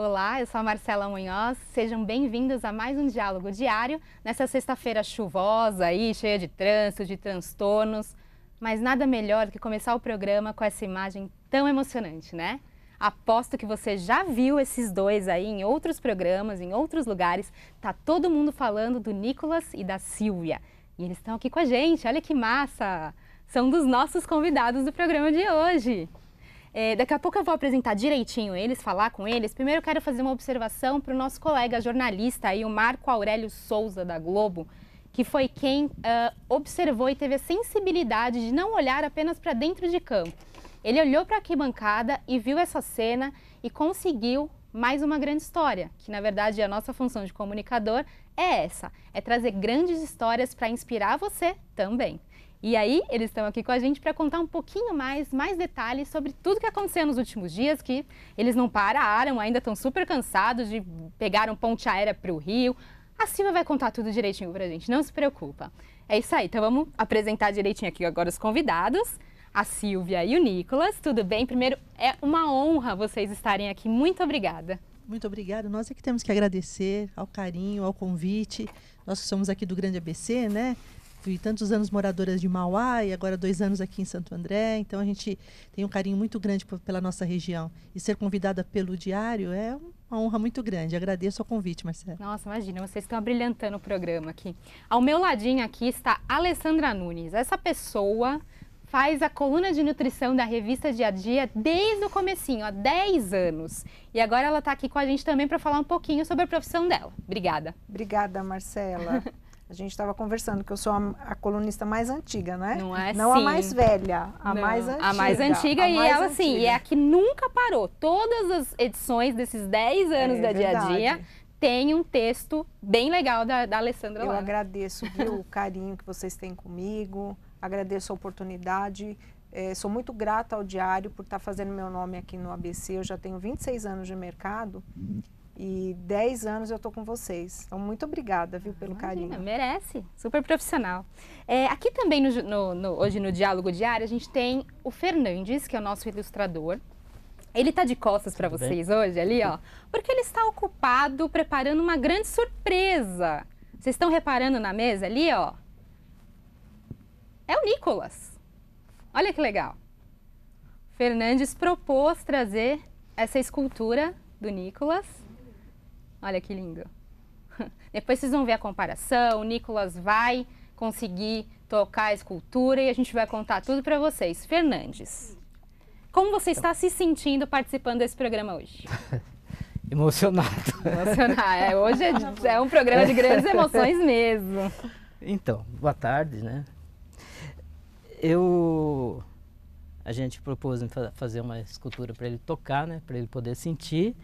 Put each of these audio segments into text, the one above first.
Olá, eu sou a Marcela Munhoz. Sejam bem-vindos a mais um diálogo diário nessa sexta-feira chuvosa aí, cheia de trânsito, de transtornos. Mas nada melhor do que começar o programa com essa imagem tão emocionante, né? Aposto que você já viu esses dois aí em outros programas, em outros lugares. Tá todo mundo falando do Nicolas e da Silvia. E eles estão aqui com a gente. Olha que massa! São dos nossos convidados do programa de hoje. É, daqui a pouco eu vou apresentar direitinho eles, falar com eles. Primeiro eu quero fazer uma observação para o nosso colega jornalista aí, o Marco Aurélio Souza, da Globo, que foi quem uh, observou e teve a sensibilidade de não olhar apenas para dentro de campo. Ele olhou para a arquibancada e viu essa cena e conseguiu mais uma grande história, que na verdade a nossa função de comunicador é essa, é trazer grandes histórias para inspirar você também. E aí, eles estão aqui com a gente para contar um pouquinho mais, mais detalhes sobre tudo que aconteceu nos últimos dias, que eles não pararam, ainda estão super cansados de pegar um ponte aérea para o Rio. A Silvia vai contar tudo direitinho para a gente, não se preocupa. É isso aí, então vamos apresentar direitinho aqui agora os convidados, a Silvia e o Nicolas. Tudo bem? Primeiro, é uma honra vocês estarem aqui. Muito obrigada. Muito obrigada. Nós é que temos que agradecer ao carinho, ao convite. Nós que somos aqui do Grande ABC, né? Fui tantos anos moradoras de Mauá e agora dois anos aqui em Santo André. Então a gente tem um carinho muito grande pela nossa região. E ser convidada pelo Diário é uma honra muito grande. Agradeço o convite, Marcelo. Nossa, imagina, vocês estão brilhantando o programa aqui. Ao meu ladinho aqui está Alessandra Nunes. Essa pessoa faz a coluna de nutrição da revista Dia a Dia desde o comecinho, há 10 anos. E agora ela está aqui com a gente também para falar um pouquinho sobre a profissão dela. Obrigada. Obrigada, Marcela. A gente estava conversando que eu sou a, a, colunista mais antiga, né? Não é Não sim. a mais velha, a Não. mais antiga. A mais antiga a e mais ela antiga. sim, e é a que nunca parou. Todas as edições desses 10 anos é, da Dia a Dia tem um texto bem legal da, da Alessandra eu. Eu agradeço viu, o carinho que vocês têm comigo, agradeço a oportunidade. É, sou muito grata ao Diário por estar fazendo meu nome aqui no ABC. Eu já tenho 26 anos de mercado e 10 anos eu estou com vocês. Então, muito obrigada, viu, pelo Imagina, carinho. Merece, super profissional. É, aqui também, no, no, no, hoje no Diálogo Diário, a gente tem o Fernandes, que é o nosso ilustrador. Ele está de costas para vocês bem? hoje, ali, ó, porque ele está ocupado preparando uma grande surpresa. Vocês estão reparando na mesa ali, ó? É o Nicolas. Olha que legal. Fernandes propôs trazer essa escultura do Nicolas Olha que lindo. Depois vocês vão ver a comparação, o Nicolas vai conseguir tocar a escultura e a gente vai contar tudo para vocês. Fernandes, como você está se sentindo participando desse programa hoje? Emocionado. Emocionado. É, hoje é, é, um programa de grandes emoções mesmo. Então, boa tarde, né? Eu... A gente propôs fazer uma escultura para ele tocar, né? Para ele poder sentir.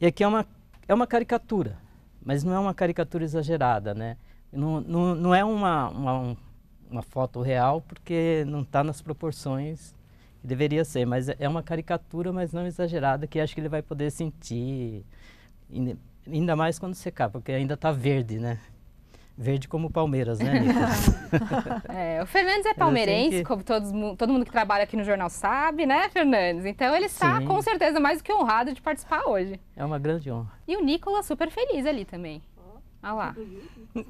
E aqui é uma é uma caricatura, mas não é uma caricatura exagerada, né? Não, não, não é uma, uma, uma foto real porque não está nas proporções que deveria ser, mas é uma caricatura, mas não exagerada, que acho que ele vai poder sentir, ainda mais quando secar, porque ainda está verde, né? Verde como Palmeiras, né, é, o Fernandes é palmeirense, que... como todos, todo mundo que trabalha aqui no jornal sabe, né, Fernandes? Então ele está Sim. com certeza mais do que honrado de participar hoje. É uma grande honra. E o Nicolas super feliz ali também. Olha lá.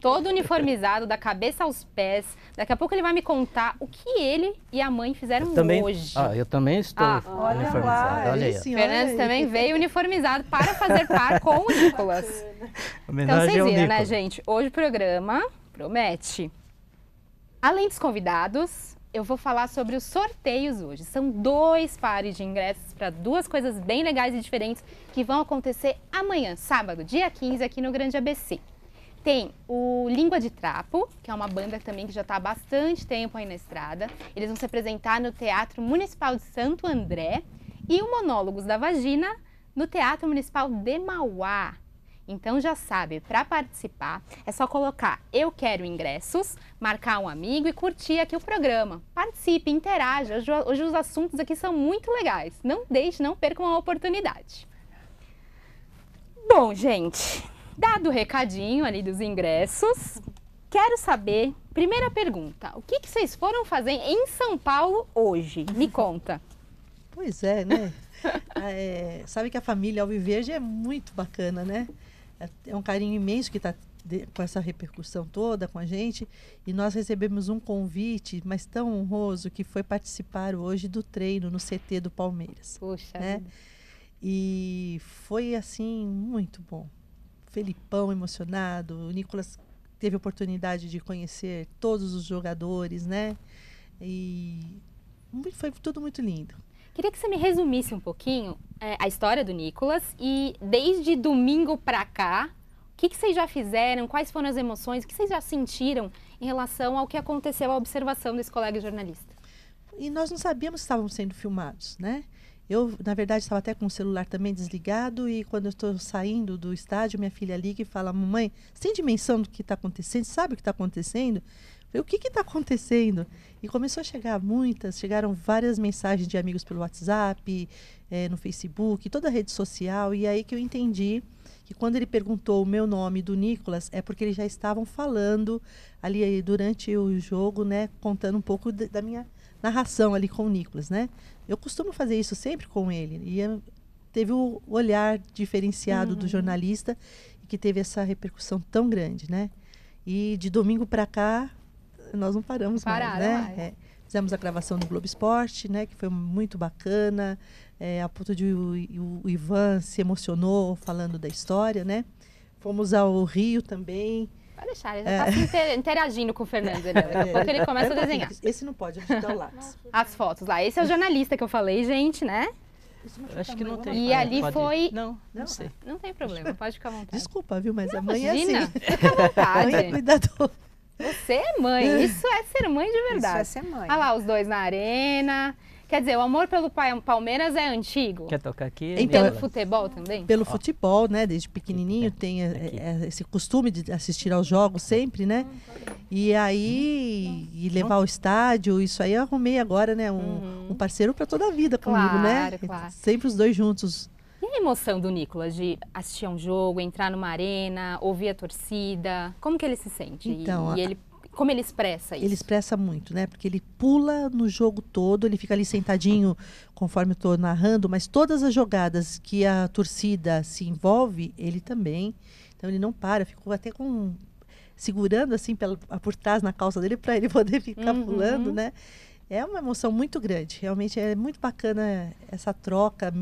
Todo uniformizado, da cabeça aos pés. Daqui a pouco ele vai me contar o que ele e a mãe fizeram também, hoje. Ah, eu também estou ah, uniformizado. Lá, olha aí. Fernandes também veio uniformizado para fazer par com o Nicolas. então vocês viram, né, gente? Hoje o programa promete. Além dos convidados, eu vou falar sobre os sorteios hoje. São dois pares de ingressos para duas coisas bem legais e diferentes que vão acontecer amanhã, sábado, dia 15, aqui no Grande ABC. Tem o Língua de Trapo, que é uma banda também que já está há bastante tempo aí na estrada. Eles vão se apresentar no Teatro Municipal de Santo André e o Monólogos da Vagina no Teatro Municipal de Mauá. Então já sabe, para participar é só colocar eu quero ingressos, marcar um amigo e curtir aqui o programa. Participe, interaja. Hoje, hoje os assuntos aqui são muito legais. Não deixe, não percam a oportunidade. Bom, gente, Dado o recadinho ali dos ingressos, quero saber, primeira pergunta, o que, que vocês foram fazer em São Paulo hoje? Me conta. Pois é, né? É, sabe que a família Alviverde é muito bacana, né? É, é um carinho imenso que está com essa repercussão toda com a gente. E nós recebemos um convite, mas tão honroso, que foi participar hoje do treino no CT do Palmeiras. Puxa. Né? E foi assim, muito bom. Felipão emocionado, o Nicolas teve a oportunidade de conhecer todos os jogadores, né? E foi tudo muito lindo. Queria que você me resumisse um pouquinho é, a história do Nicolas e desde domingo para cá, o que, que, vocês já fizeram, quais foram as emoções, o que vocês já sentiram em relação ao que aconteceu, à observação desse colega jornalista? E nós não sabíamos que estávamos sendo filmados, né? Eu, na verdade, estava até com o celular também desligado e quando eu estou saindo do estádio, minha filha liga e fala: Mamãe, tem dimensão do que está acontecendo? Sabe o que está acontecendo? Falei, o que está acontecendo? E começou a chegar muitas, chegaram várias mensagens de amigos pelo WhatsApp, é, no Facebook, toda a rede social. E aí que eu entendi que quando ele perguntou o meu nome do Nicolas, é porque eles já estavam falando ali durante o jogo, né? Contando um pouco de, da minha narração ali com o Nicolas, né? Eu costumo fazer isso sempre com ele. E eu, teve o olhar diferenciado uhum. do jornalista e que teve essa repercussão tão grande, né? E de domingo para cá, nós não paramos Pararam, mais, né? Mais. É, fizemos a gravação do Globo Esporte, né? Que foi muito bacana. É, a ponto de o, o, Ivan se emocionou falando da história, né? Fomos ao Rio também. Pode deixar, ele já está é. interagindo com o Fernando. Daqui a é. pouco ele começa a desenhar. Esse não pode, a gente dá o lápis. As fotos lá. Esse é o jornalista que eu falei, gente, né? Acho que não tem. E ali pode... foi. Não, não, não sei. Não tem problema, pode ficar à vontade. Desculpa, viu? Mas não, a mãe imagina, é assim. Fica à vontade. mãe é cuidador. Você é mãe, isso é ser mãe de verdade. Isso é ser mãe. Olha lá, os dois na arena. Quer dizer, o amor pelo Palmeiras é antigo. Quer tocar aqui? Então, pelo futebol também? Pelo futebol, né? Desde pequenininho tem é, é, esse costume de assistir aos jogos sempre, né? E aí, e levar ao estádio, isso aí eu arrumei agora, né? Um, uhum. um parceiro para toda a vida comigo, claro, né? Claro. Sempre os dois juntos. E a emoção do Nicolas de assistir a um jogo, entrar numa arena, ouvir a torcida? Como que ele se sente? Então, e, e ele como ele expressa isso? Ele expressa muito, né? Porque ele pula no jogo todo, ele fica ali sentadinho, conforme eu estou narrando, mas todas as jogadas que a torcida se envolve, ele também. Então ele não para, ficou até com segurando assim pela, por trás na calça dele para ele poder ficar uhum. pulando, né? É uma emoção muito grande. Realmente é muito bacana essa troca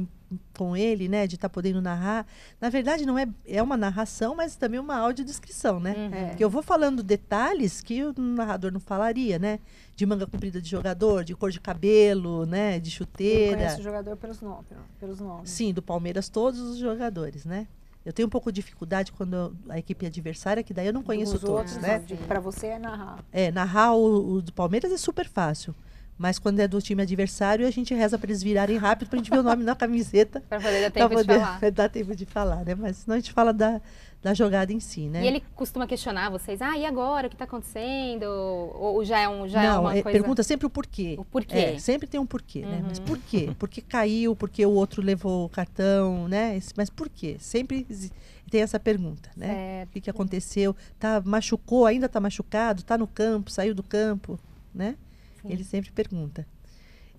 com ele, né, de estar tá podendo narrar. Na verdade, não é, é uma narração, mas também uma audiodescrição, né? Uhum. Que eu vou falando detalhes que o narrador não falaria, né? De manga comprida de jogador, de cor de cabelo, né? De chuteira. Eu conheço o jogador pelos, no, pelos nomes. Sim, do Palmeiras, todos os jogadores, né? Eu tenho um pouco de dificuldade quando a equipe é adversária, que daí eu não conheço todos, outros, né? Para você é narrar. É, narrar o, o do Palmeiras é super fácil. Mas quando é do time adversário, a gente reza para eles virarem rápido para a gente ver o nome na camiseta. para poder dar tempo poder de falar. Dar tempo de falar, né? Mas senão a gente fala da, da jogada em si, né? E ele costuma questionar vocês, ah, e agora? O que está acontecendo? Ou, ou, já é, um, já é Não, é uma coisa... pergunta sempre o porquê. O porquê. É, sempre tem um porquê, uhum. né? Mas uhum. por quê? Porque caiu, porque o outro levou o cartão, né? Mas por quê? Sempre tem essa pergunta, né? Certo. O que, que aconteceu? Tá, machucou, ainda está machucado? Está no campo, saiu do campo, né? Sim. Ele sempre pergunta.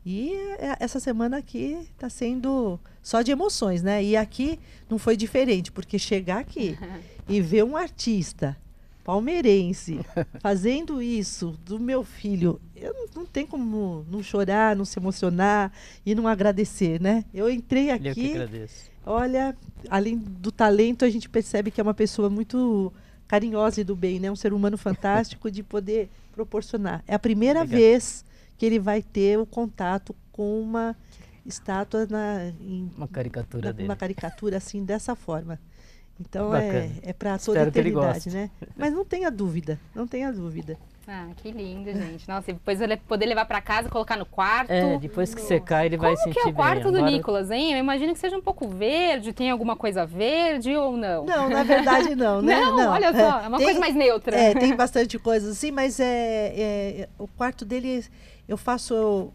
E é, essa semana aqui está sendo só de emoções, né? E aqui não foi diferente, porque chegar aqui e ver um artista palmeirense fazendo isso do meu filho, eu não, não tem como não chorar, não se emocionar e não agradecer, né? Eu entrei aqui. Eu que agradeço. Olha, além do talento, a gente percebe que é uma pessoa muito carinhosa e do bem, né? Um ser humano fantástico de poder proporcionar. É a primeira Obrigado. vez que ele vai ter o contato com uma estátua na em, uma caricatura na, dele. uma caricatura assim dessa forma. Então é, é para toda a eternidade, né? Mas não tenha dúvida, não tenha dúvida. Ah, que lindo, gente. Nossa, e depois ele poder levar para casa, colocar no quarto. É, depois que secar, ele vai Como sentir que é o quarto bem. do Agora... Nicolas, hein? Eu imagino que seja um pouco verde, tem alguma coisa verde ou não? Não, na verdade não, né? não, não, olha só, é uma tem, coisa mais neutra. É, tem bastante coisa assim, mas é, é, o quarto dele eu faço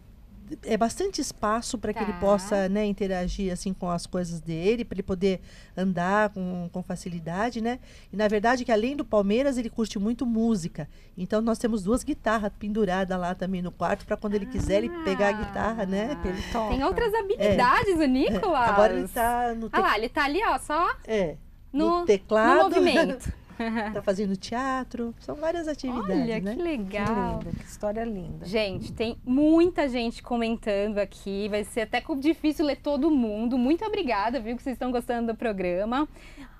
é bastante espaço para que ele Tá. possa né, interagir assim com as coisas dele, para ele poder andar com, com facilidade, né? E na verdade que além do Palmeiras ele curte muito música. Então nós temos duas guitarras penduradas lá também no quarto para quando ele quiser ele pegar a guitarra, né? Ah. Tem outras habilidades, o Nicolas. Agora ele está no, te- Ah lá, ele tá ali, ó, só é, no, no teclado, no movimento. tá fazendo teatro, são várias atividades, Olha, né? que Que legal. linda, que história linda. Gente, tem muita gente comentando aqui. Vai ser até difícil ler todo mundo. Muito obrigada, viu, que vocês estão gostando do programa.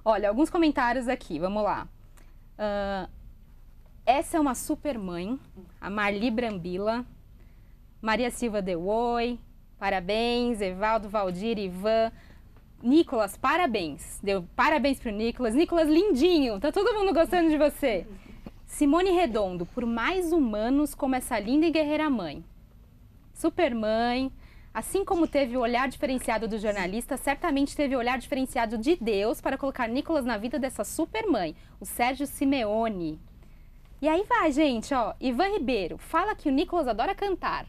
Olha, alguns comentários aqui, vamos lá. Ah, essa é uma super mãe, a Marli Brambila. Maria Silva de Oi, parabéns. Evaldo, Valdir, Ivan. Nicolas, parabéns. Deu parabéns pro Nicolas. Nicolas, lindinho. Tá todo mundo gostando de você. Simone Redondo, por mais humanos como essa linda e guerreira mãe. Supermãe, assim como teve o olhar diferenciado do jornalista, certamente teve o olhar diferenciado de Deus para colocar Nicolas na vida dessa supermãe, o Sérgio Simeone. E aí vai, gente, ó. Ivan Ribeiro, fala que o Nicolas adora cantar.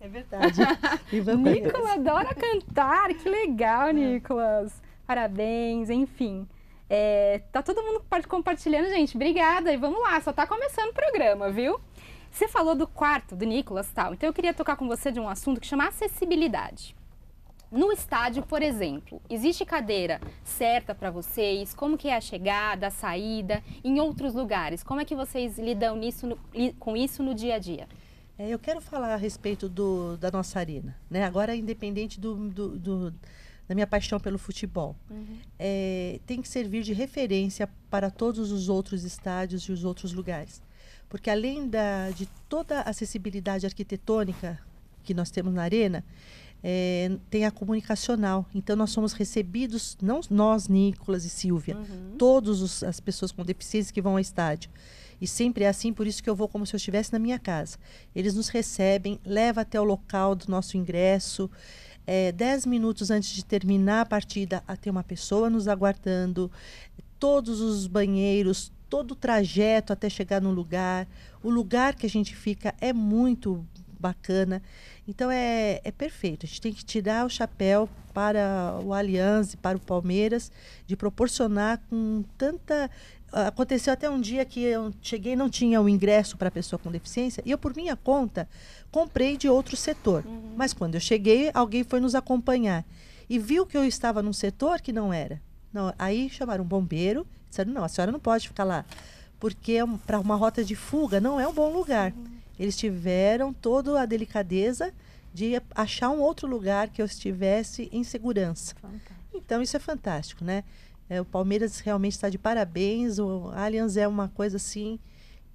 É verdade. Ivan. Nicolas adora cantar, que legal, Nicolas. Parabéns, enfim. É, tá todo mundo par- compartilhando, gente. Obrigada. E vamos lá, só tá começando o programa, viu? Você falou do quarto do Nicolas tal, então eu queria tocar com você de um assunto que chama acessibilidade. No estádio, por exemplo, existe cadeira certa para vocês? Como que é a chegada, a saída? Em outros lugares, como é que vocês lidam nisso no- com isso no dia a dia? É, eu quero falar a respeito do, da nossa arena, né? Agora, independente do, do- do- da minha paixão pelo futebol, é, tem que servir de referência para todos os outros estádios e os outros lugares, porque além da, de toda a acessibilidade arquitetônica que nós temos na arena, é, tem a comunicacional. Então, nós somos recebidos, não nós, Nicolas e Silvia, todas as pessoas com deficiência que vão ao estádio. E sempre é assim, por isso que eu vou como se eu estivesse na minha casa. Eles nos recebem, leva até o local do nosso ingresso. É, dez minutos antes de terminar a partida, a ter uma pessoa nos aguardando. Todos os banheiros, todo o trajeto até chegar no lugar. O lugar que a gente fica é muito bacana. Então é, é perfeito. A gente tem que tirar o chapéu para o Allianz e para o Palmeiras de proporcionar com tanta. Aconteceu até um dia que eu cheguei não tinha o ingresso para pessoa com deficiência e eu, por minha conta, comprei de outro setor. Mas quando eu cheguei, alguém foi nos acompanhar e viu que eu estava num setor que não era. Não, aí chamaram um bombeiro, disseram: não, a senhora não pode ficar lá, porque é um, para uma rota de fuga não é um bom lugar. Eles tiveram toda a delicadeza de achar um outro lugar que eu estivesse em segurança. Fantástico. Então isso é fantástico, né? É, o Palmeiras realmente está de parabéns. O Allianz é uma coisa assim.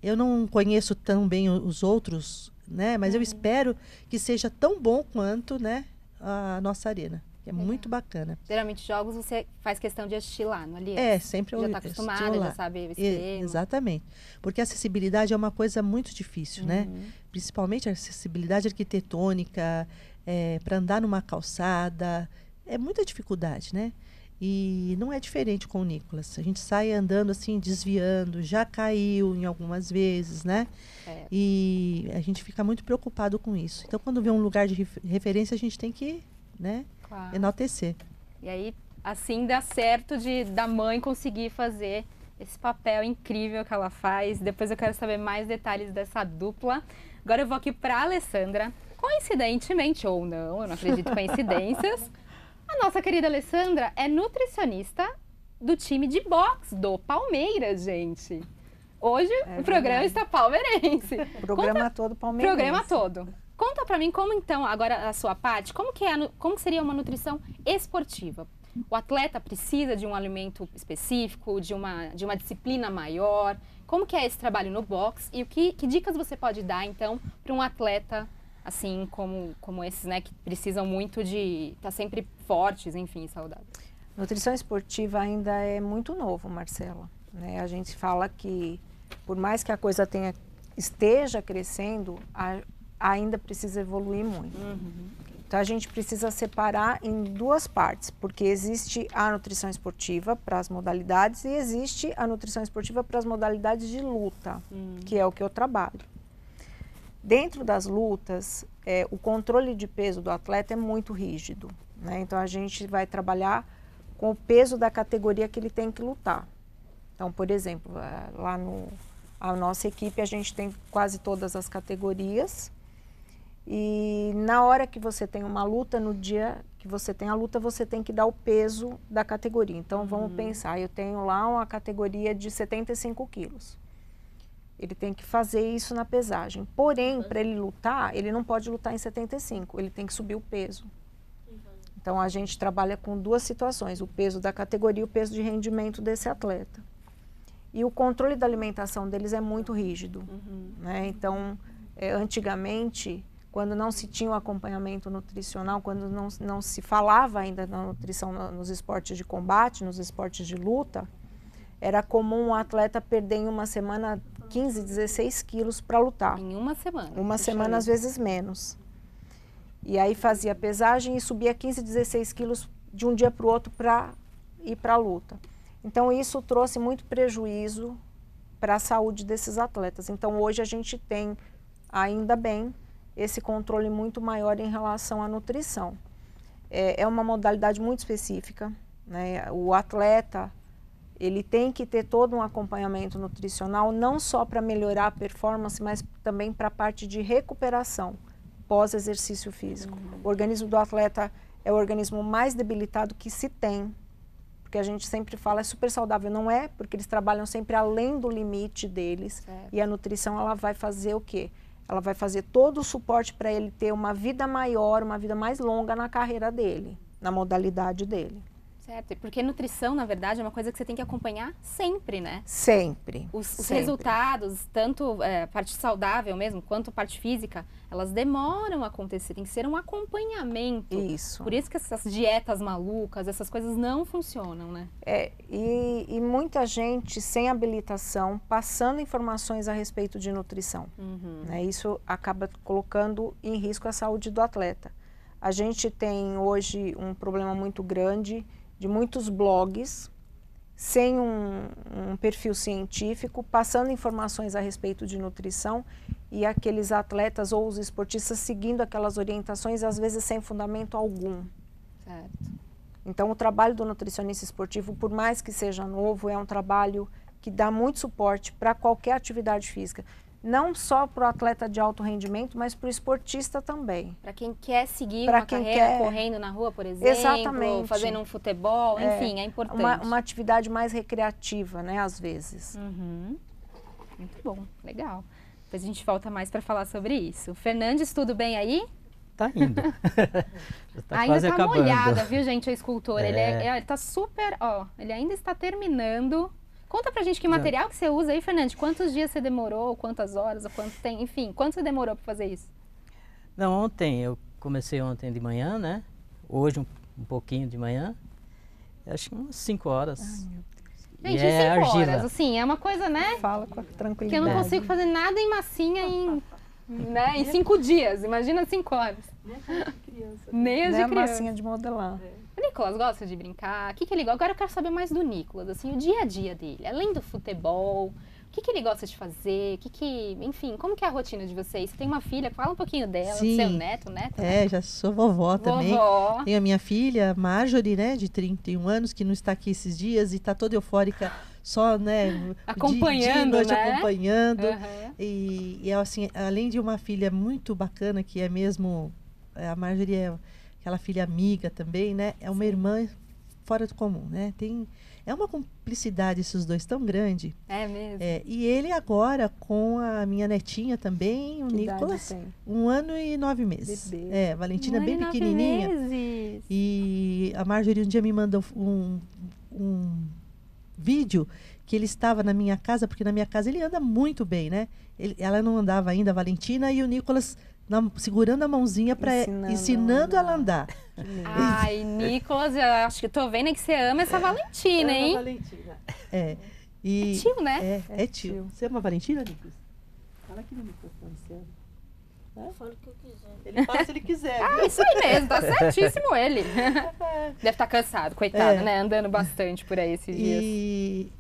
Eu não conheço tão bem os outros, né? Mas eu espero que seja tão bom quanto, né, a nossa arena. Que é muito bacana. Geralmente jogos você faz questão de assistir lá, no Aliança. É, sempre Já está acostumada, já sabe o esquema. exatamente. Porque a acessibilidade é uma coisa muito difícil, né? Uhum. Principalmente a acessibilidade arquitetônica, para andar numa calçada, é muita dificuldade, né? E não é diferente com o Nicolas. A gente sai andando assim, desviando, já caiu em algumas vezes, né? É. E a gente fica muito preocupado com isso. Então, quando vê um lugar de ref- referência, a gente tem que, né, Claro. enaltecer. E aí, assim dá certo de da mãe conseguir fazer esse papel incrível que ela faz. Depois eu quero saber mais detalhes dessa dupla. Agora eu vou aqui para Alessandra. Coincidentemente ou não, eu não acredito em coincidências. A nossa querida Alessandra é nutricionista do time de boxe do Palmeiras, gente. Hoje É o programa está palmeirense. Programa todo palmeirense. Programa todo. Conta pra mim como então, agora a sua parte, como que é, a como seria uma nutrição esportiva? O atleta precisa de um alimento específico, de uma, de uma disciplina maior? Como que é esse trabalho no box e o que, que dicas você pode dar então para um atleta assim como, como esses, né, que precisam muito de estar sempre fortes, enfim, saudáveis? Nutrição esportiva ainda é muito novo, Marcela. né? A gente fala que, por mais que a coisa tenha, esteja crescendo, a- ainda precisa evoluir muito. Então a gente precisa separar em duas partes, porque existe a nutrição esportiva para as modalidades e existe a nutrição esportiva para as modalidades de luta, que é o que eu trabalho. Dentro das lutas, é, o controle de peso do atleta é muito rígido. Né? Então a gente vai trabalhar com o peso da categoria que ele tem que lutar. Então, por exemplo, é, lá no a nossa equipe a gente tem quase todas as categorias. E na hora que você tem uma luta, no dia que você tem a luta, você tem que dar o peso da categoria. Então uhum. vamos pensar, eu tenho lá uma categoria de 75 quilos. Ele tem que fazer isso na pesagem. Porém, para ele lutar, ele não pode lutar em 75, ele tem que subir o peso. Então a gente trabalha com duas situações, o peso da categoria e o peso de rendimento desse atleta. E o controle da alimentação deles é muito rígido. Uhum. Né? Então, é, antigamente, quando não se tinha o acompanhamento nutricional, quando não, não se falava ainda na nutrição nos esportes de combate, nos esportes de luta, era comum um atleta perder em uma semana 15, 16 quilos para lutar. Em uma semana? Uma semana, às vezes menos. E aí fazia pesagem e subia 15, 16 quilos de um dia para o outro para ir para a luta. Então isso trouxe muito prejuízo para a saúde desses atletas. Então hoje a gente tem, ainda bem, esse controle muito maior em relação à nutrição. É, é uma modalidade muito específica. Né? O atleta ele tem que ter todo um acompanhamento nutricional, não só para melhorar a performance, mas também para a parte de recuperação pós-exercício físico. Uhum. O organismo do atleta é o organismo mais debilitado que se tem, porque a gente sempre fala é super saudável, não é? Porque eles trabalham sempre além do limite deles certo. e a nutrição ela vai fazer o quê? Ela vai fazer todo o suporte para ele ter uma vida maior, uma vida mais longa na carreira dele, na modalidade dele. Certo, porque nutrição, na verdade, é uma coisa que você tem que acompanhar sempre, né? Sempre. Os, os sempre. resultados, tanto é, parte saudável mesmo, quanto parte física, elas demoram a acontecer, tem que ser um acompanhamento. Isso. Por isso que essas dietas malucas, essas coisas não funcionam, né? É, e, e muita gente sem habilitação passando informações a respeito de nutrição. Uhum. Né? Isso acaba colocando em risco a saúde do atleta. A gente tem hoje um problema muito grande de muitos blogs sem um, um, perfil científico, passando informações a respeito de nutrição e aqueles atletas ou os esportistas seguindo aquelas orientações, às vezes sem fundamento algum. Certo. Então, o trabalho do nutricionista esportivo, por mais que seja novo, é um trabalho que dá muito suporte para qualquer atividade física não só para o atleta de alto rendimento, mas para o esportista também. Para quem quer seguir pra uma quem carreira quer... correndo na rua, por exemplo, Exatamente. fazendo um futebol, é, enfim, é importante. Uma, uma, atividade mais recreativa, né, às vezes. Uhum. Muito bom, legal. Depois a gente volta mais para falar sobre isso. Fernandes, tudo bem aí? Tá indo. tá ainda tá acabando. molhada, viu, gente, a escultura. É. Ele, é, ele tá super, ó, ele ainda está terminando Conta pra gente que material que você usa aí, Fernandes. Quantos dias você demorou, quantas horas, quanto tem, enfim, quanto você demorou para fazer isso? Não, ontem, eu comecei ontem de manhã, né? Hoje um, um pouquinho de manhã. Acho que umas 5 horas. Ai, meu Deus. Gente, é cinco horas, assim, é uma coisa, né? Fala com a tranquilidade. Que eu não consigo fazer nada em massinha em, né, em cinco dias. Imagina cinco horas. Nem as de criança. Nem as de criança. massinha de modelar. É. Nicolas gosta de brincar? O que, que ele gosta? Agora eu quero saber mais do Nicolas, assim, o dia a dia dele, além do futebol. O que, que ele gosta de fazer? O que, que, enfim, como que é a rotina de vocês? Você tem uma filha, fala um pouquinho dela, Sim. seu neto, neto? É, né? já sou vovó, vovó também. Tenho a minha filha, Marjorie, né, de 31 anos, que não está aqui esses dias e está toda eufórica só, né, acompanhando, de, de noite né? acompanhando. Uhum. E, e, assim, além de uma filha muito bacana, que é mesmo, a Marjorie é aquela filha amiga também, né? É uma irmã fora do comum, né? Tem é uma cumplicidade esses dois tão grande. É mesmo. É, e ele agora com a minha netinha também, o que Nicolas, um ano e nove meses. Bebê. É, Valentina um bem pequenininha. Meses. E a Marjorie um dia me mandou um, um vídeo que ele estava na minha casa, porque na minha casa ele anda muito bem, né? Ele, ela não andava ainda, a Valentina, e o Nicolas na, segurando a mãozinha para ensinando, ensinando ela a andar. Ai, Nicolas, eu acho que tô vendo que você ama essa é, Valentina, hein? Valentina. É. E é tio, né? É, é, é tio. tio. Você ama a Valentina, Nicolas? Fala aqui no microfone, você ama. Né? Fala o que eu quiser. Ele fala se ele quiser. ah, isso aí mesmo, tá certíssimo ele. Deve estar tá cansado, coitado, é. né? Andando bastante por aí esses dias.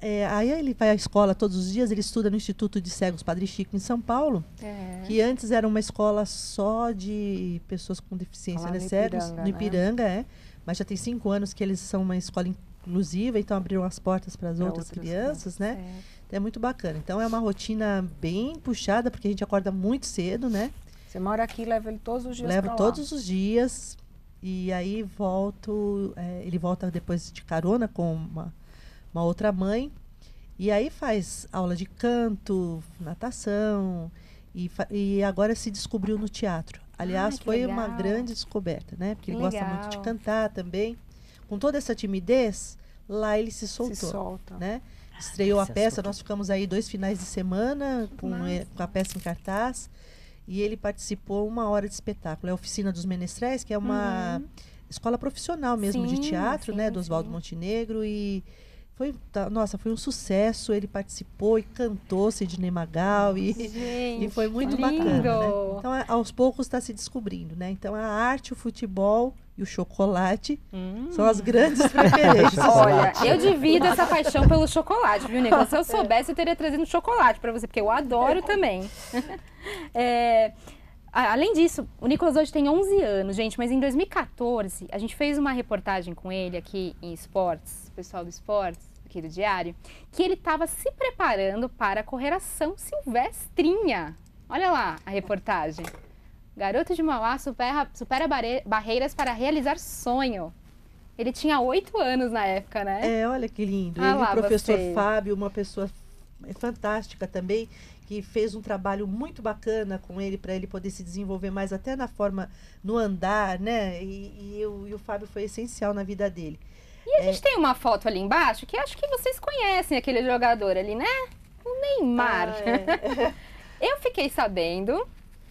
É, aí ele vai à escola todos os dias, ele estuda no Instituto de Cegos Padre Chico, em São Paulo, É. que antes era uma escola só de pessoas com deficiência, né? no Cegos, Ipiranga, no né? Ipiranga, é. Mas já tem cinco anos que eles são uma escola inclusiva, então abriram as portas para as outras, outras crianças, né? Certo. Então é muito bacana. Então é uma rotina bem puxada, porque a gente acorda muito cedo, né? Você mora aqui e leva ele todos os dias Levo todos os dias e aí volto. é, ele volta depois de carona com uma, uma outra mãe. E aí faz aula de canto, natação. E, e agora se descobriu no teatro. Aliás, que foi uma legal. grande descoberta, né? Porque Que ele gosta muito de legal. cantar também. Com toda essa timidez, lá ele se soltou Se solta. né? Estreou a Se peça, assustou. nós ficamos aí dois finais de semana com, com a peça em cartaz e ele participou uma hora de espetáculo. É a Oficina dos Menestréis, que é uma escola profissional mesmo Uhum. Sim, de teatro, né? sim, Do Oswaldo. Montenegro e foi, tá- nossa, foi um sucesso. Ele participou e cantou Sidney Magal e, Gente, e foi muito que bacana, lindo. né? Então, a- aos poucos está se descobrindo, né? Então, a arte, o futebol e o chocolate Hum. são as grandes preferências. Olha, eu divido essa paixão pelo chocolate, viu, Nicolas? Se eu soubesse, eu teria trazido um chocolate pra você, porque eu adoro também. É, além disso, o Nicolas hoje tem 11 anos, gente, mas em 2014, a gente fez uma reportagem com ele aqui em esportes, pessoal do esportes, aqui do Diário, que ele estava se preparando para correr a São Silvestrinha. Olha lá a reportagem. Garoto de Mauá supera, supera barreiras para realizar sonho. Ele tinha oito anos na época, né? É, olha que lindo. Ah Ele, lá, o professor você. Fábio, uma pessoa fantástica também, que fez um trabalho muito bacana com ele para ele poder se desenvolver mais até na forma no andar, né? E, e o, e o Fábio foi essencial na vida dele. E a gente tem uma foto ali embaixo que acho que vocês conhecem aquele jogador ali, né? O Neymar. Ah, é. Eu fiquei sabendo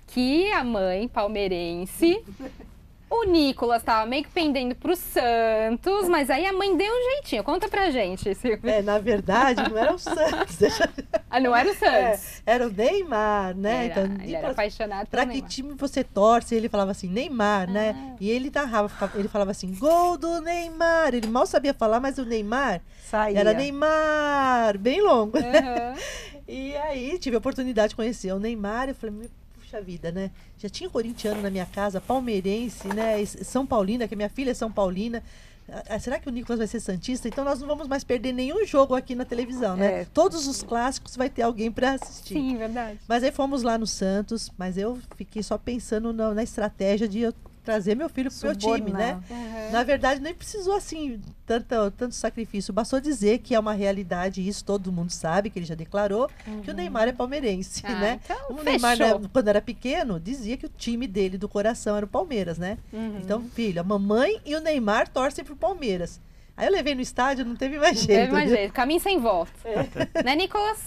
que a mãe palmeirense, o Nicolas tava meio que pendendo pro Santos, mas aí a mãe deu um jeitinho. Conta pra gente, Silvia. É, na verdade, não era o Santos, Ah, não era o Santos. era o Neymar, né? Era, então, ele era Nicolas, apaixonado Pra que Neymar. time você torce? Ele falava assim, Neymar, Ah. né? E ele narrava, ele falava assim, gol do Neymar. Ele mal sabia falar, mas o Neymar Saía. era Neymar, bem longo. Aham. E aí tive a oportunidade de conhecer o Neymar. Eu falei, "Me- puxa vida, né? Já tinha corintiano na minha casa, palmeirense, né? São Paulina, que minha filha é São Paulina. Ah, ah, Será que o Nicolas vai ser Santista? Então nós não vamos mais perder nenhum jogo aqui na televisão, né? É. Todos os clássicos vai ter alguém para assistir. Sim, verdade. Mas aí fomos lá no Santos, mas eu fiquei só pensando na, na estratégia de eu trazer meu filho pro meu time, né? Subornar. Na verdade, nem precisou assim tanto, tanto sacrifício. Bastou dizer que é uma realidade, isso todo mundo sabe, que ele já declarou, que o Neymar é palmeirense, Ah, né? então o Neymar, né, quando era pequeno, dizia que o time dele do coração era o Palmeiras, né? Uhum. Então, filho, a mamãe e o Neymar torcem pro Palmeiras. Aí eu levei no estádio, não teve mais Não jeito. teve mais jeito. Caminho sem volta. Né, Nicolas?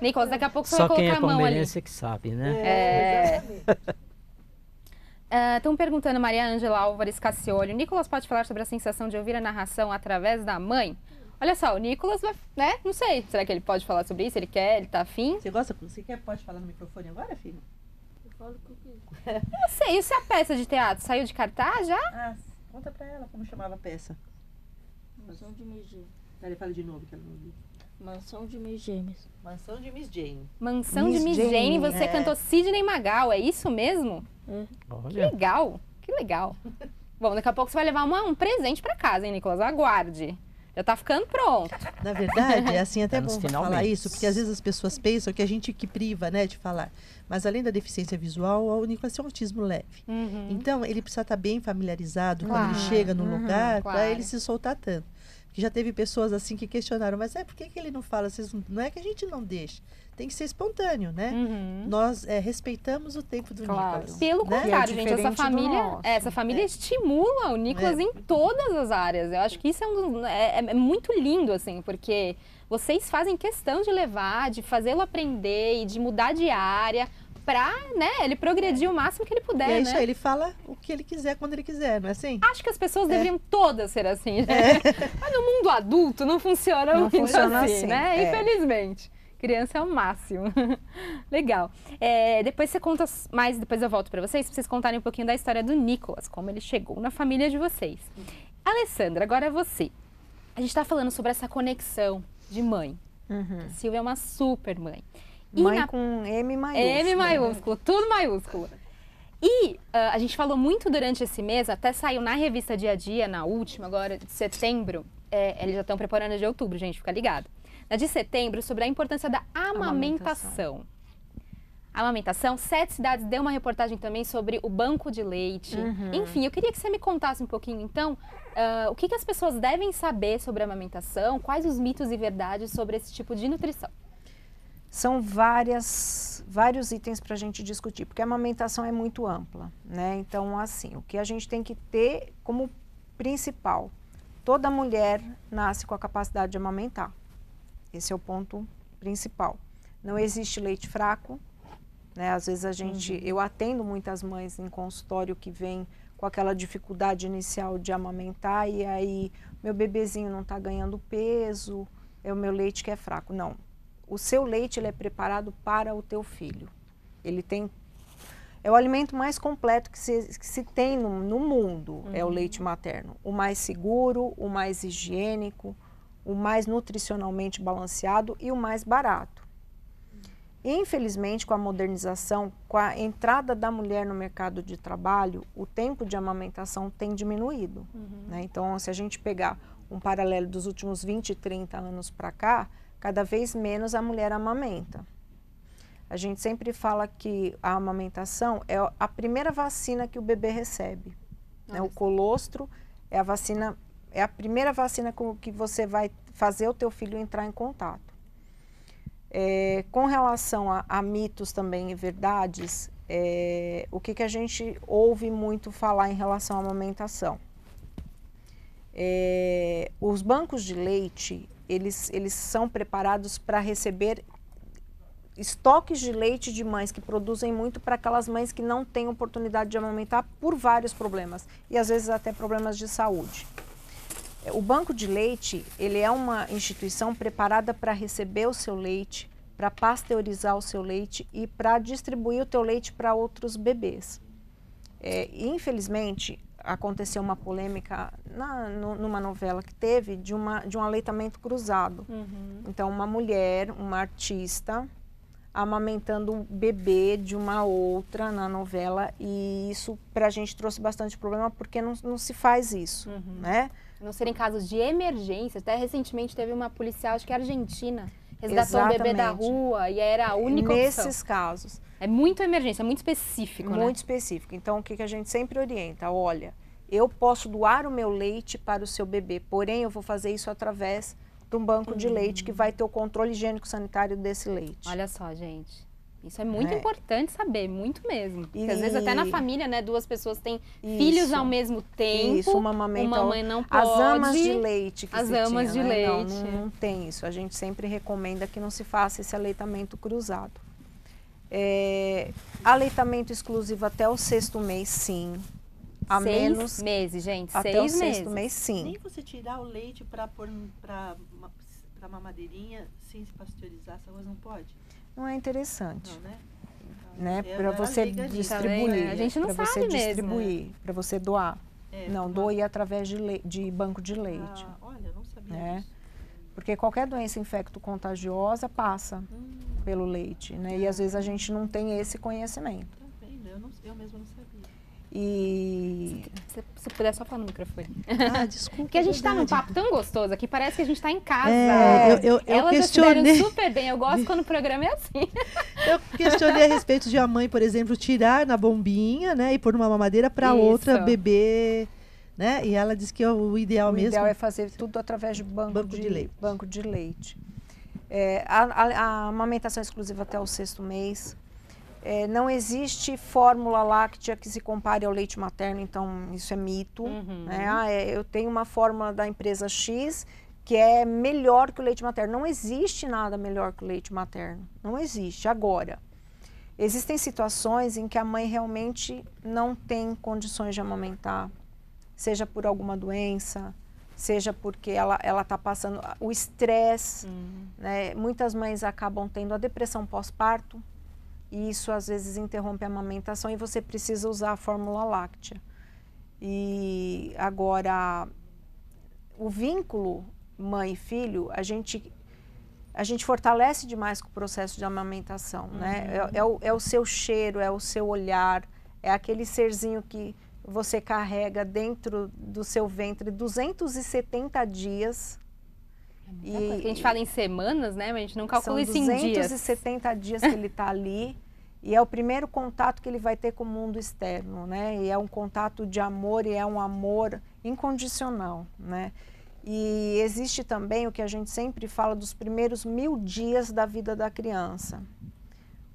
Nicolas, daqui a pouco você Só vai quem colocar é a mão ali. palmeirense é que sabe, né? É. Estão perguntando, Maria Ângela Álvares Cassioli, o Nicolas pode falar sobre a sensação de ouvir a narração através da mãe? Olha só, o Nicolas vai, né? Não sei, será que ele pode falar sobre isso? Ele quer, ele tá afim? Você gosta? Você quer, pode falar no microfone agora, filho? Eu falo o que eu quiser. Não sei, e se a peça de teatro saiu de cartaz já? Ah, conta pra ela como chamava a peça. Mansão de Gêmeos. Peraí, fala de novo que ela não ouviu. Mansão de Miss Gêmeos. Mansão de Miss Jane. Mansão Miss de Miss Jane, Jane, você é. cantou Sidney Magal, é isso mesmo? Que Olha, legal, que legal. Bom, daqui a pouco você vai levar uma- um presente pra casa, hein, Nicolas? Aguarde. Já tá ficando pronto. Na verdade, é assim até Tá nos bom falar finalmente. isso, porque às vezes as pessoas pensam que a gente que priva, né, de falar. Mas além da deficiência visual, o Nicolas tem um autismo leve. Uhum. Então, ele precisa estar bem familiarizado quando ele Claro, chega no uhum, lugar, para claro. ele se soltar tanto. Porque já teve pessoas assim que questionaram, mas é por que, que ele não fala? Vocês não... não é que a gente não deixa, tem que ser espontâneo, né? Uhum. Nós é, respeitamos o tempo do Claro. Nicolas. Pelo né? contrário, Que é gente, essa família, essa família estimula o Nicolas É. em todas as áreas. Eu acho que isso é, um dos- é- é muito lindo, assim, porque vocês fazem questão de levar, de fazê-lo aprender e de mudar de área pra, né, ele progredir o máximo que ele puder, E é isso né? aí, ele fala o que ele quiser quando ele quiser, não é assim? Acho que as pessoas deveriam todas ser assim, né? Mas no mundo adulto não funciona Não muito funciona assim, assim, né? é. Infelizmente. Criança é o máximo. Legal. É, depois você conta mais, depois eu volto para vocês, pra vocês contarem um pouquinho da história do Nicolas, como ele chegou na família de vocês. Alessandra, agora é você. A gente está falando sobre essa conexão de mãe. Uhum. Silvia é uma super mãe. E Mãe na- com M maiúsculo. M maiúsculo, tudo maiúsculo. E ah, a gente falou muito durante esse mês, até saiu na revista Dia a Dia, na última, agora de setembro. É, eles já estão preparando de outubro, gente, fica ligado. Na de setembro, sobre a importância da amamentação. Amamentação, sete cidades deu uma reportagem também sobre o banco de leite. Uhum. Enfim, eu queria que você me contasse um pouquinho, então, ah, o que, que as pessoas devem saber sobre a amamentação, quais os mitos e verdades sobre esse tipo de nutrição. São várias, vários itens para a gente discutir, porque a amamentação é muito ampla, né? Então, assim, o que a gente tem que ter como principal, toda mulher nasce com a capacidade de amamentar. Esse é o ponto principal. Não existe leite fraco, né? Às vezes a gente, eu atendo muitas mães em consultório que vêm com aquela dificuldade inicial de amamentar e aí meu bebezinho não está ganhando peso, é o meu leite que é fraco. Não, o seu leite ele é preparado para o teu filho. Ele tem é o alimento mais completo que se, que se tem no, no mundo é o leite materno. O mais seguro, o mais higiênico, o mais nutricionalmente balanceado e o mais barato. Infelizmente, com a modernização, com a entrada da mulher no mercado de trabalho, o tempo de amamentação tem diminuído. né? Então, se a gente pegar um paralelo dos últimos 20, 30 anos para cá, cada vez menos a mulher amamenta. A gente sempre fala que a amamentação é a primeira vacina que o bebê recebe. né? O colostro é a vacina, é a primeira vacina com que você vai fazer o teu filho entrar em contato. É, com relação a, a mitos também e verdades, é, o que, que a gente ouve muito falar em relação à amamentação? É, os bancos de leite, eles, eles são preparados para receber estoques de leite de mães que produzem muito para aquelas mães que não têm oportunidade de amamentar por vários problemas e às vezes até problemas de saúde. O banco de leite, ele é uma instituição preparada para receber o seu leite, para pasteurizar o seu leite e para distribuir o teu leite para outros bebês. É, infelizmente, aconteceu uma polêmica na, no- numa novela que teve de, uma, de um aleitamento cruzado. Então, uma mulher, uma artista, amamentando um bebê de uma outra na novela e isso para a gente trouxe bastante problema porque não, não se faz isso, né? Não serem casos de emergência. Até recentemente teve uma policial, acho que argentina, resgatou um bebê da Exatamente. rua e era a única opção. Nesses casos, É muito emergência, é muito específico, né? muito específico. Então, o que, que a gente sempre orienta? Olha, eu posso doar o meu leite para o seu bebê, porém eu vou fazer isso através de um banco de leite que vai ter o controle higiênico sanitário desse leite. Olha só, gente. Isso é muito É. importante saber, muito mesmo. Porque às vezes até na família, né, duas pessoas têm filhos Isso. ao mesmo tempo. Isso, uma amamenta uma a mãe não As pode. amas de leite que As se amas tinha, de né? Não, leite. Não, não tem isso. A gente sempre recomenda que não se faça esse aleitamento cruzado. É, aleitamento exclusivo até o sexto mês, sim. A Seis menos meses, gente. até seis o meses. sexto mês, sim. Nem você tirar o leite para pôr para para mamadeirinha sem se pasteurizar, essa coisa não pode? Não é interessante. Não, né? né? Eu Para você nisso. distribuir. Tá vendo? A gente não pra você sabe mesmo. distribuir, para você doar. É, não, uma- doe através de, le- de banco de leite. Ah, olha, eu não sabia né? disso. Porque qualquer doença infecto-contagiosa passa Hum, pelo leite, né? E às vezes a gente não tem esse conhecimento. tá vendo? Eu, não, eu mesma não sabia. E Se você puder só falar no microfone. Ah, desculpa. Porque a gente tá num papo tão gostoso aqui, parece que a gente tá em casa. É, eu, eu, eu Elas deram questionei, super bem. Eu gosto quando o programa é assim. eu questionei a respeito de a mãe, por exemplo, tirar na bombinha, né, e pôr numa mamadeira para outra beber, né? E ela disse que o ideal o mesmo ideal é fazer tudo através de banco, Banco de, de leite. Banco de leite. É, a, a- a amamentação exclusiva até o sexto mês. É, não existe fórmula láctea que se compare ao leite materno, então isso é mito. Uhum. né? Ah, é, eu tenho uma fórmula da empresa X que é melhor que o leite materno. Não existe nada melhor que o leite materno. Não existe. Agora, existem situações em que a mãe realmente não tem condições de amamentar, seja por alguma doença, seja porque ela ela está passando o estresse. né? Muitas mães acabam tendo a depressão pós-parto e isso às vezes interrompe a amamentação e você precisa usar a fórmula láctea. E agora o vínculo mãe e filho, a gente a gente fortalece demais com o processo de amamentação, né? É, é o, é o seu cheiro, é o seu olhar, é aquele serzinho que você carrega dentro do seu ventre 270 dias. E, a gente fala em semanas, né? Mas a gente não calcula são isso em dias. 270 dias que ele está ali. E é o primeiro contato que ele vai ter com o mundo externo, né? E é um contato de amor e é um amor incondicional, né? E existe também o que a gente sempre fala dos primeiros mil dias da vida da criança.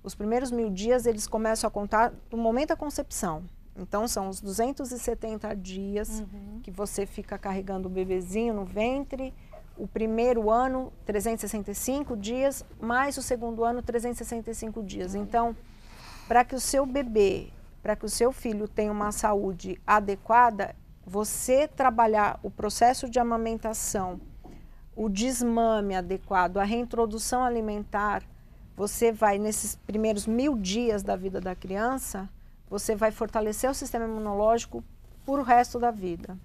Os primeiros mil dias eles começam a contar do momento da concepção. Então são os 270 dias uhum. que você fica carregando o bebezinho no ventre. O primeiro ano, 365 dias, mais o segundo ano, 365 dias. Então, para que o seu bebê, para que o seu filho tenha uma saúde adequada, você trabalhar o processo de amamentação, o desmame adequado, a reintrodução alimentar, você vai, nesses primeiros mil dias da vida da criança, você vai fortalecer o sistema imunológico por o resto da vida.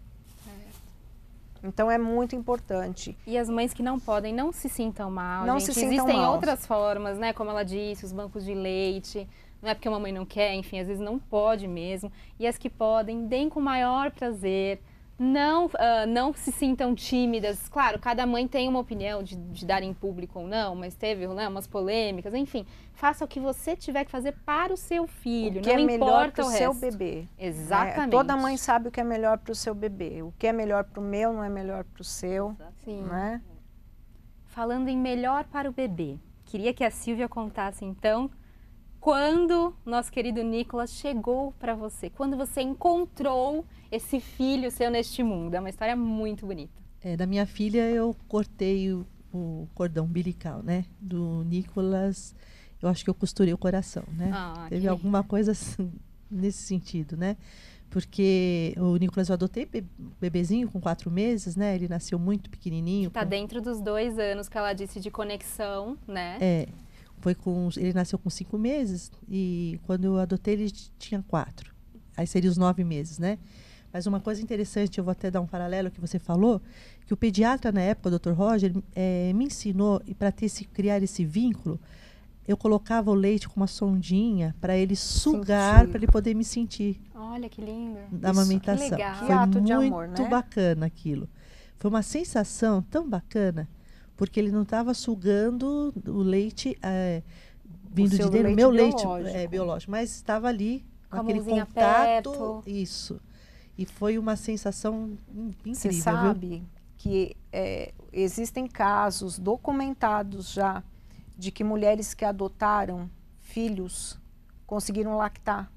Então é muito importante. E as mães que não podem, não se sintam mal. Não gente. se sintam Existem mal. outras formas, né? Como ela disse, os bancos de leite. Não é porque a mamãe não quer, enfim, às vezes não pode mesmo. E as que podem, deem com o maior prazer. Não, uh, não se sintam tímidas. Claro, cada mãe tem uma opinião de, de dar em público ou não, mas teve né, umas polêmicas, enfim. Faça o que você tiver que fazer para o seu filho. O que não é melhor para o o seu resto. bebê. Exatamente. É, toda mãe sabe o que é melhor para o seu bebê. O que é melhor para o meu não é melhor para o seu. Sim. Né? Falando em melhor para o bebê, queria que a Silvia contasse então quando nosso querido Nicolas chegou para você, quando você encontrou esse filho seu neste mundo. É uma história muito bonita. É, da minha filha eu cortei o, o cordão umbilical, né? Do Nicolas, eu acho que eu costurei o coração, né? Ah, Teve que alguma coisa assim, nesse sentido, né? Porque o Nicolas eu adotei be- bebezinho com quatro meses, né? Ele nasceu muito pequenininho. Tá com- dentro dos dois anos que ela disse de conexão, né? É, foi com ele nasceu com cinco meses e quando eu adotei ele tinha quatro. Aí seria os nove meses, né? Mas uma coisa interessante, eu vou até dar um paralelo que você falou, que o pediatra na época, o Dr. Roger, eh, me ensinou e para ter esse criar esse vínculo, eu colocava o leite com uma sondinha para ele sugar, para ele poder me sentir Olha que lindo. da Isso, amamentação. que legal. Foi Que ato de muito amor, né? bacana aquilo. Foi uma sensação tão bacana, porque ele não estava sugando o leite eh, vindo seu de dentro, leite meu leite biológico. é, biológico, mas estava ali Com aquele contato, perto. isso. E foi uma sensação in- Você incrível, viu? sabe que é, existem casos documentados já de que mulheres que adotaram filhos conseguiram lactar.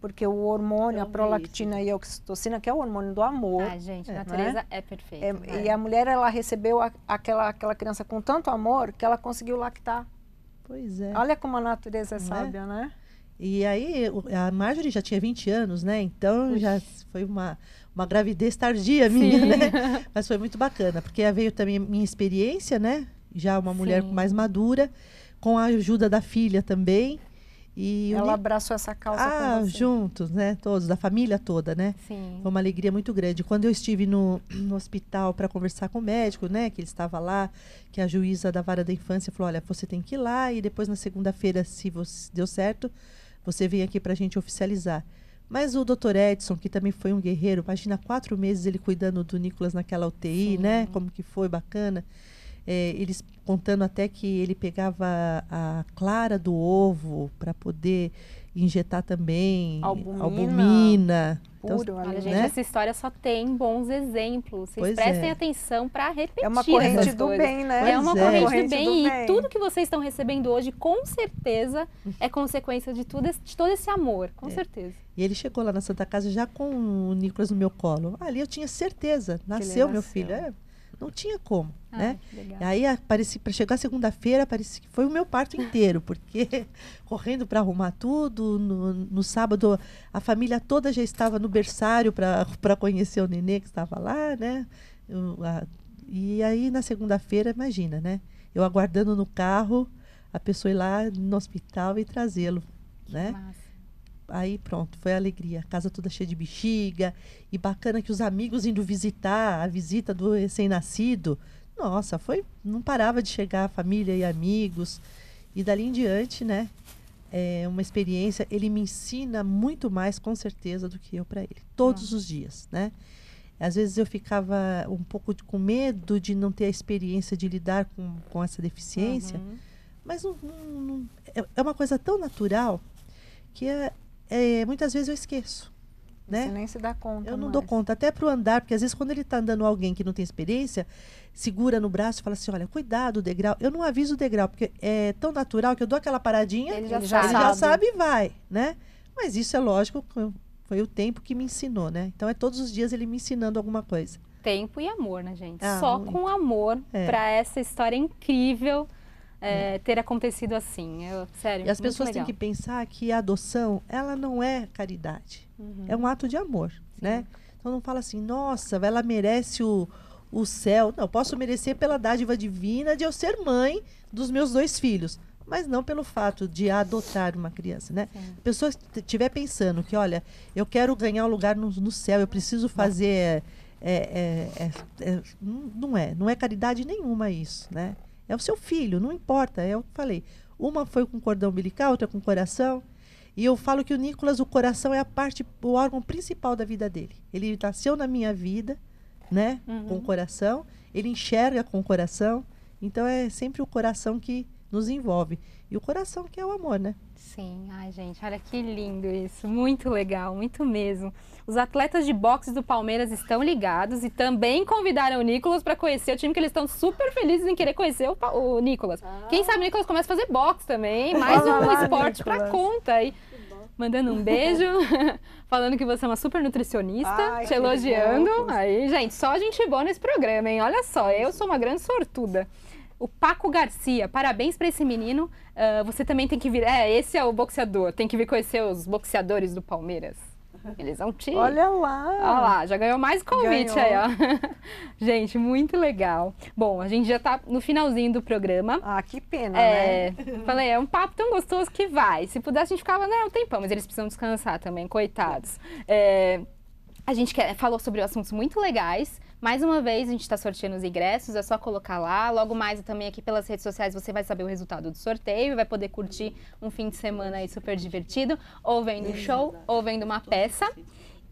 Porque o hormônio, Eu a prolactina e a oxitocina, que é o hormônio do amor, Ah, gente, a É, natureza é perfeita. é- né? e a mulher ela recebeu a- aquela, aquela criança com tanto amor que ela conseguiu lactar. Pois é. Olha como a natureza é Não é? sábia, né? E aí, a Marjorie já tinha 20 anos, né? Então já foi uma, uma gravidez tardia minha, Sim. né? Mas foi muito bacana, porque veio também a minha experiência, né? Já uma mulher Sim. mais madura, com a ajuda da filha também. E Ela Ni- abraçou essa causa ah, juntos, né? Todos, da família toda, né? Sim. Foi uma alegria muito grande. Quando eu estive no, no hospital para conversar com o médico, né, que ele estava lá, que a juíza da vara da infância falou: olha, você tem que ir lá e depois na segunda-feira, se você deu certo, você vem aqui para a gente oficializar. Mas o doutor Edson, que também foi um guerreiro, imagina quatro meses ele cuidando do Nicolas naquela UTI, Sim. né? Como que foi, bacana. É, eles contando até que ele pegava a clara do ovo para poder injetar também Albumina. albumina. Então, Puro Olha, ali. gente, né? essa história só tem bons exemplos. Vocês Pois prestem é. atenção para repetir É uma essas corrente do coisas. bem, né? É uma Pois é. corrente, do bem e bem. tudo que vocês estão recebendo hoje, com certeza, é consequência de, tudo esse- de todo esse amor, com É. certeza. E ele chegou lá na Santa Casa já com o Nicolas no meu colo. Ali eu tinha certeza, ele nasceu meu nasceu. filho. É, não tinha como, né? Legal. E aí, para chegar segunda-feira, parece que foi o meu parto inteiro, porque correndo para arrumar tudo, no, no sábado a família toda já estava no berçário para conhecer o nenê que estava lá, né? Eu, a- e aí, na segunda-feira, imagina, né? Eu aguardando no carro, a pessoa ir lá no hospital e trazê-lo, né? Massa. Aí pronto, foi a alegria. A casa toda cheia de bexiga. E bacana que os amigos indo visitar a visita do recém-nascido. nossa, foi, não parava de chegar família e amigos. E dali em diante, né? É uma experiência, ele me ensina muito mais, com certeza, do que eu para ele. Todos os dias, né? Às vezes eu ficava um pouco com medo de não ter a experiência de lidar com, com essa deficiência, Uhum. mas não- não- não- é, é uma coisa tão natural que é, é, muitas vezes eu esqueço. Né? Você nem se dá conta. Eu não dou mais. conta, até para o andar, porque às vezes quando ele está andando alguém que não tem experiência, segura no braço e fala assim: olha, cuidado o degrau. Eu não aviso o degrau, porque é tão natural que eu dou aquela paradinha, Ele já Ele já ele sabe. já sabe e vai, né? Mas isso é lógico, foi- o tempo que me ensinou, né? Então é todos os dias ele me ensinando alguma coisa. Tempo e amor, né, gente? Ah, Só muito. com amor É. pra essa história incrível é, ter acontecido assim. Eu, sério, E as pessoas têm legal. que pensar que a adoção, ela não é caridade. Uhum. É um ato de amor, né? Então não fala assim, nossa, ela merece o, o céu. Não, eu posso merecer pela dádiva divina de eu ser mãe dos meus dois filhos. Mas não pelo fato de adotar uma criança, né? Sim. A pessoa estiver pensando que, olha, eu quero ganhar um lugar no, no céu, eu preciso fazer... é, é, é, é, não não é, não é caridade nenhuma isso, né? É o seu filho, não importa, é o que eu falei. Uma foi com cordão umbilical, outra com coração. E eu falo que o Nicolas, o coração é a parte, o órgão principal da vida dele. Ele nasceu na minha vida, né? Com o coração. Ele enxerga com o coração. Então é sempre o coração que nos envolve. E o coração que é o amor, né? Sim, ai gente, olha que lindo isso, muito legal, muito mesmo. Os atletas de boxe do Palmeiras estão ligados e também convidaram o Nicolas para conhecer o time que eles estão super felizes em querer conhecer o, o Nicolas. Quem sabe o Nicolas começa a fazer boxe também, mais Olha um lá, esporte para conta aí. Mandando um beijo, falando que você é uma super nutricionista, Ai, te elogiando. Aí, gente, só gente boa nesse programa, hein? Olha só, eu sou uma grande sortuda. O Paco Garcia, parabéns pra esse menino. Ah, você também tem que vir. É, esse é o boxeador. Tem que vir conhecer os boxeadores do Palmeiras. Eles vão te. Olha lá. Olha lá, já ganhou mais convite Ganhou. aí, ó. gente, muito legal. Bom, a gente já tá no finalzinho do programa. Ah, que pena, né? É, falei, é um papo tão gostoso que vai. Se pudesse, a gente ficava, né, um tempão, mas eles precisam descansar também, coitados. É, a gente quer- falou sobre assuntos muito legais. Mais uma vez, a gente está sorteando os ingressos, é só colocar lá. Logo mais, também aqui pelas redes sociais, você vai saber o resultado do sorteio e vai poder curtir um fim de semana aí super divertido, ou vendo um show, ou vendo uma peça.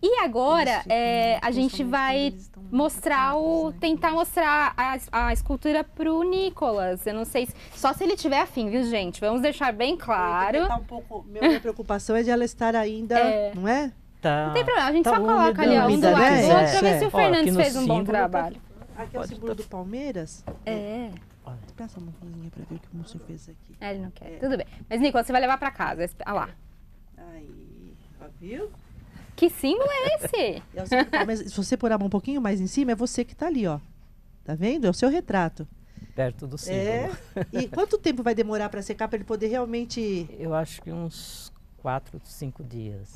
E agora, é, a gente vai mostrar o. tentar mostrar a, a escultura pro Nicolas. Eu não sei se. Só se ele tiver afim, viu, gente? Vamos deixar bem claro. Tá um pouco, minha preocupação é de ela estar ainda, É. não é? Tá. Não tem problema, a gente Tá só coloca úmida, ali, ó, um do lado do outro, É, pra ver se o Fernandes fez um bom tá- trabalho. Aqui é o símbolo tá- do Palmeiras. É. Passa a mãozinha pra ver o que o moço fez aqui. É, ele não quer. É. Tudo bem. Mas, Nicolas, você vai levar pra casa. Olha lá. Aí, ó, viu? Que símbolo é esse? É o símbolo do Palmeiras. Se você pôr a mão um pouquinho mais em cima, é você que tá ali, ó. Tá vendo? É o seu retrato. Perto do símbolo. É. E quanto tempo vai demorar pra secar pra ele poder realmente. Eu acho que uns quatro, cinco dias.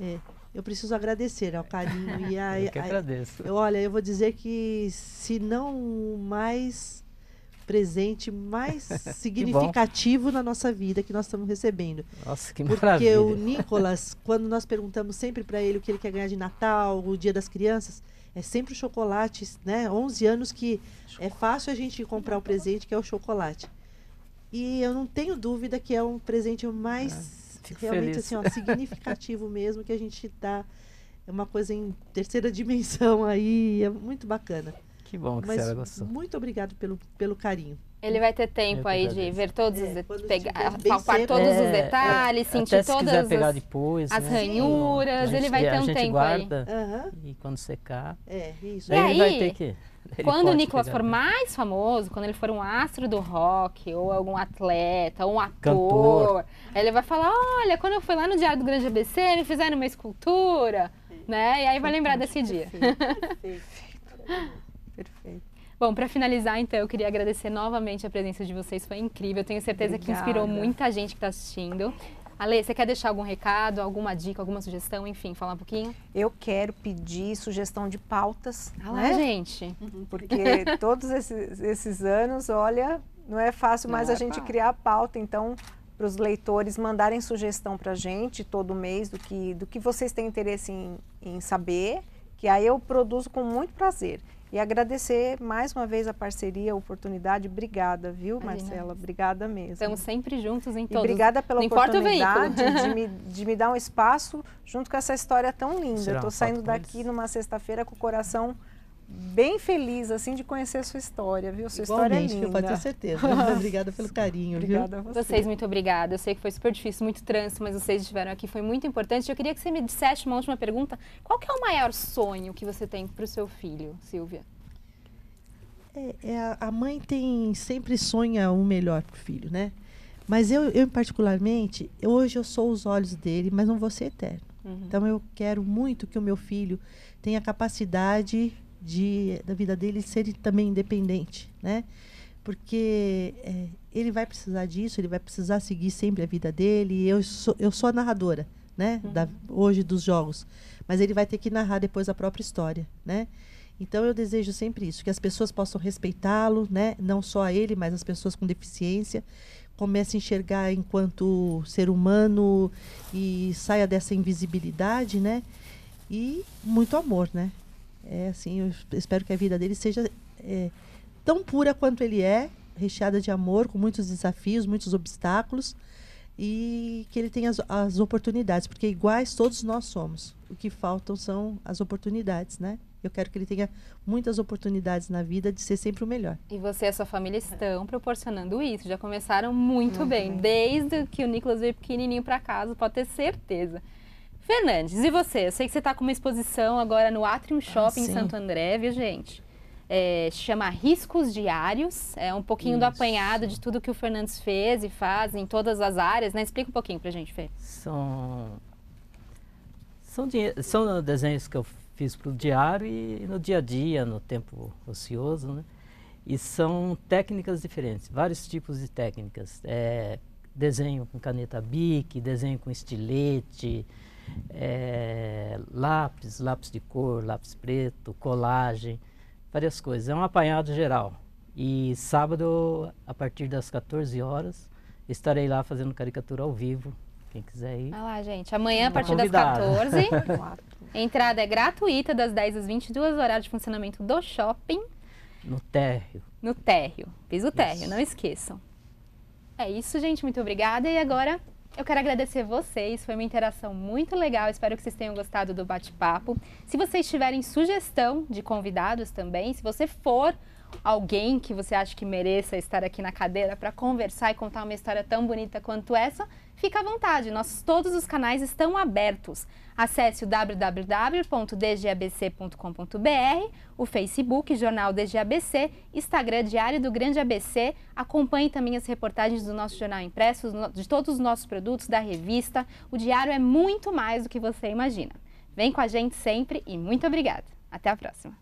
É, eu preciso agradecer ao carinho e a, Eu que a- agradeço. eu, olha, eu vou dizer que se não o mais presente, mais significativo na nossa vida que nós estamos recebendo. Nossa, que Porque maravilha. o Nicolas, quando nós perguntamos sempre para ele o que ele quer ganhar de Natal, o Dia das Crianças, é sempre o chocolate, né? 11 anos que é fácil a gente comprar o presente, que é o chocolate. E eu não tenho dúvida que é um presente mais fico realmente feliz. assim, ó, significativo mesmo, que a gente dá é uma coisa em terceira dimensão aí, é muito bacana. Que bom que Mas você gostou. muito obrigado pelo, pelo carinho. Ele vai ter tempo aí de ver todos os É, quando pegar, palpar todos os É, detalhes, sentir Até se todas quiser pegar as, depois, as né? ranhuras, gente- ele vai ter um tempo aí. guarda Aham, e quando secar, é, isso. E daí ele vai aí, ter que... ele Quando o Nicolas for mais famoso, quando ele for um astro do rock, ou algum atleta, ou um ator, Cantor. ele vai falar: olha, quando eu fui lá no Diário do Grande ABC, me fizeram uma escultura, né? E aí vai lembrar desse dia. Perfeito. Bom, para finalizar, então, eu queria agradecer novamente a presença de vocês, foi incrível. Eu tenho certeza que inspirou Obrigada. muita gente que está assistindo. Ale, você quer deixar algum recado, alguma dica, alguma sugestão, enfim, falar um pouquinho? Eu quero pedir sugestão de pautas, Ah lá, né? gente. Porque todos esses, esses anos, olha, não é fácil mais Não a é gente fácil. criar a pauta. Então, para os leitores mandarem sugestão para a gente todo mês do que, do que vocês têm interesse em, em saber, que aí eu produzo com muito prazer. E agradecer mais uma vez a parceria, a oportunidade. Obrigada, viu, Imagina. Marcela? Obrigada mesmo. Estamos sempre juntos em E todos. obrigada pela não oportunidade de me, de me dar um espaço junto com essa história tão linda. Uma saindo daqui numa sexta-feira com o coração bem feliz, assim, de conhecer a sua história, viu? Sua história é Igualmente, linda. Pode ter certeza. Muito obrigada pelo carinho, viu? Obrigada a você. Vocês, muito obrigada. Eu sei que foi super difícil, muito trânsito, mas vocês estiveram aqui, foi muito importante. Eu queria que você me dissesse uma última pergunta. Qual que é o maior sonho que você tem para o seu filho, Silvia? É, é a- mãe tem sempre sonha o melhor pro filho, né? Mas eu, eu particularmente, eu- hoje eu sou os olhos dele, mas não vou ser eterno. Uhum. Então eu quero muito que o meu filho tenha capacidade de da vida dele ser também independente, né? Porque é, ele vai precisar disso, ele vai precisar seguir sempre a vida dele. Eu sou, eu sou a narradora, né? Da, hoje dos jogos, mas ele vai ter que narrar depois a própria história, né? Então eu desejo sempre isso, que as pessoas possam respeitá-lo, né? Não só a ele, mas as pessoas com deficiência comece a enxergar enquanto ser humano e saia dessa invisibilidade, né? E muito amor, né? É assim, eu espero que a vida dele seja é, tão pura quanto ele é, recheada de amor, com muitos desafios, muitos obstáculos e que ele tenha as, as oportunidades, porque iguais todos nós somos. O que faltam são as oportunidades, né? Eu quero que ele tenha muitas oportunidades na vida de ser sempre o melhor. E você e a sua família estão proporcionando isso. Já começaram muito, Muito bem, bem. desde que o Nicolas veio pequenininho para casa, pode ter certeza. Fernandes, e você? Eu sei que você está com uma exposição agora no Atrium Shopping em sim. Santo André, viu, gente? É, chama Riscos Diários. É um pouquinho do Isso. apanhado de tudo que o Fernandes fez e faz em todas as áreas, né? Explica um pouquinho pra gente, Fê. São, são, são desenhos que eu fiz para o diário e no dia a dia, no tempo ocioso, né? E são técnicas diferentes, vários tipos de técnicas. É, desenho com caneta Bic, desenho com estilete, é, lápis, lápis de cor, lápis preto, colagem, várias coisas. É um apanhado geral. E sábado, a partir das 14 horas, estarei lá fazendo caricatura ao vivo. Quem quiser ir. Vai lá, gente. Amanhã, a Tá partir das convidado. 14, Quatro. a entrada é gratuita, das 10 às 22, horário de funcionamento do shopping. No térreo. No térreo, piso térreo, Isso. não esqueçam. É isso, gente, muito obrigada. E agora eu quero agradecer vocês, foi uma interação muito legal. Espero que vocês tenham gostado do bate-papo. Se vocês tiverem sugestão de convidados também, se você for alguém que você acha que mereça estar aqui na cadeira para conversar e contar uma história tão bonita quanto essa, fica à vontade. Nossos, todos os canais estão abertos. Acesse o www.dgabc.com.br, o Facebook Jornal DGABC, Instagram Diário do Grande ABC. Acompanhe também as reportagens do nosso jornal impresso, de todos os nossos produtos, da revista. O diário é muito mais do que você imagina. Vem com a gente sempre e muito obrigada. Até a próxima.